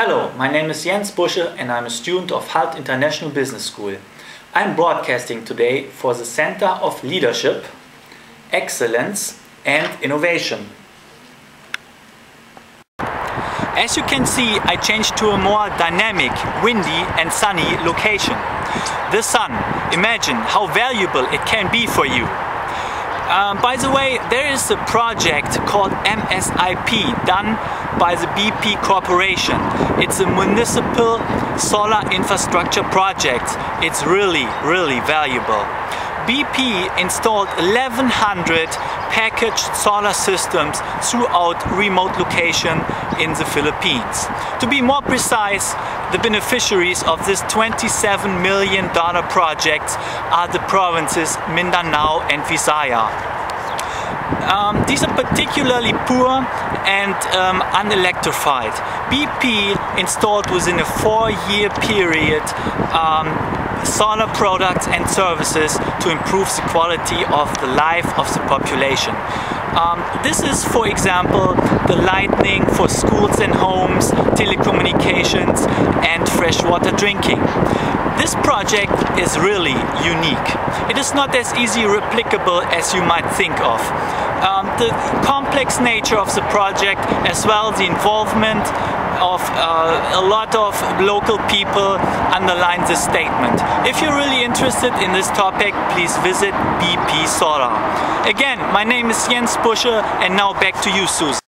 Hello, my name is Jens Busche and I'm a student of Hult International Business School. I'm broadcasting today for the Center of Leadership, Excellence and Innovation. As you can see, I changed to a more dynamic, windy and sunny location. The sun, imagine how valuable it can be for you. Um, by the way, there is a project called MSIP done by the BP Corporation. It's a municipal solar infrastructure project. It's really, really valuable. BP installed 1100 packaged solar systems throughout remote location in the Philippines. To be more precise, the beneficiaries of this $27 million project are the provinces Mindanao and Visaya. Um, these are particularly poor and um, unelectrified. BP installed within a four-year period um, solar products and services to improve the quality of the life of the population. Um, this is, for example, the lighting for schools and homes, telecommunications and freshwater drinking. This project is really unique. It is not as easy replicable as you might think of. Um, the complex nature of the project as well the involvement of uh, a lot of local people underline this statement. If you're really interested in this topic, please visit BP Solar. Again, my name is Jens Busche and now back to you, Susan.